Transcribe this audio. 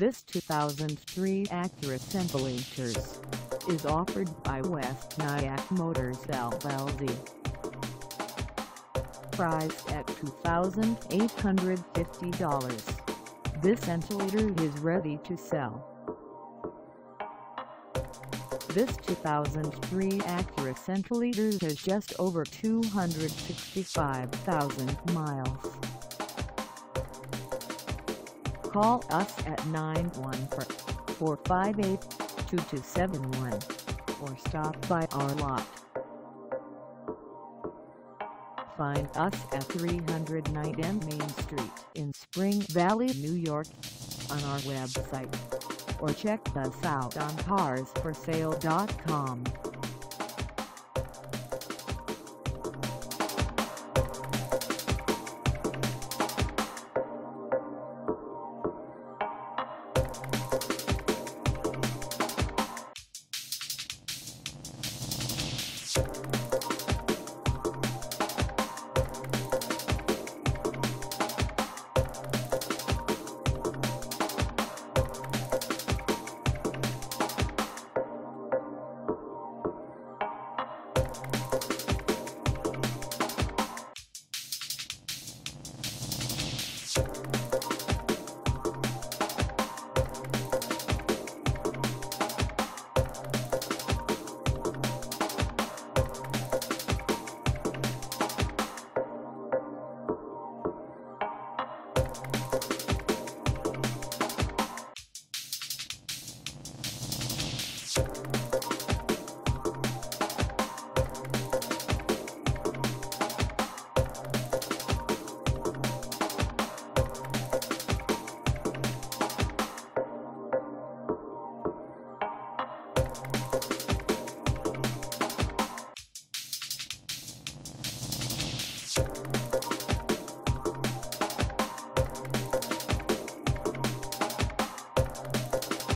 This 2003 Acura Simpleters is offered by West Nyack Motors LLC. Priced at $2,850, this Centileter is ready to sell. This 2003 Acura Centileter has just over 265,000 miles. Call us at 914-458-2271 or stop by our lot. Find us at 309 Main Street in Spring Valley, New York on our website or check us out on carsforsale.com. Thank